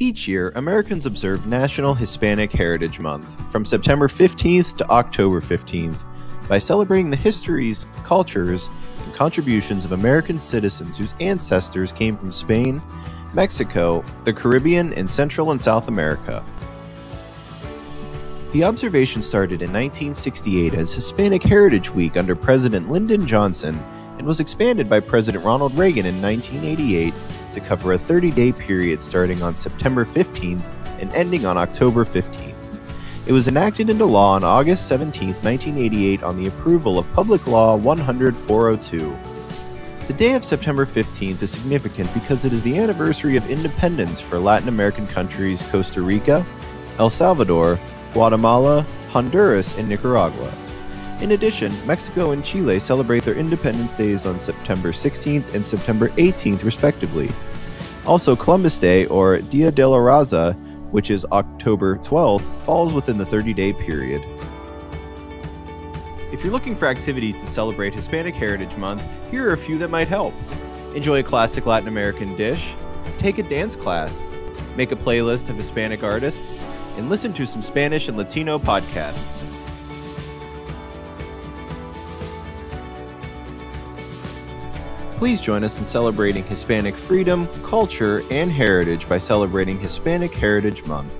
Each year, Americans observe National Hispanic Heritage Month from September 15th to October 15th by celebrating the histories, cultures, and contributions of American citizens whose ancestors came from Spain, Mexico, the Caribbean, and Central and South America. The observation started in 1968 as Hispanic Heritage Week under President Lyndon Johnson and was expanded by President Ronald Reagan in 1988 to cover a 30 day period starting on September 15th and ending on October 15th. It was enacted into law on August 17, 1988, on the approval of Public Law 100 402. The day of September 15th is significant because it is the anniversary of independence for Latin American countries Costa Rica, El Salvador, Guatemala, Honduras, and Nicaragua. In addition, Mexico and Chile celebrate their Independence Days on September 16th and September 18th, respectively. Also, Columbus Day, or Dia de la Raza, which is October 12th, falls within the 30 day period. If you're looking for activities to celebrate Hispanic Heritage Month, here are a few that might help. Enjoy a classic Latin American dish, take a dance class, make a playlist of Hispanic artists, and listen to some Spanish and Latino podcasts. Please join us in celebrating Hispanic freedom, culture, and heritage by celebrating Hispanic Heritage Month.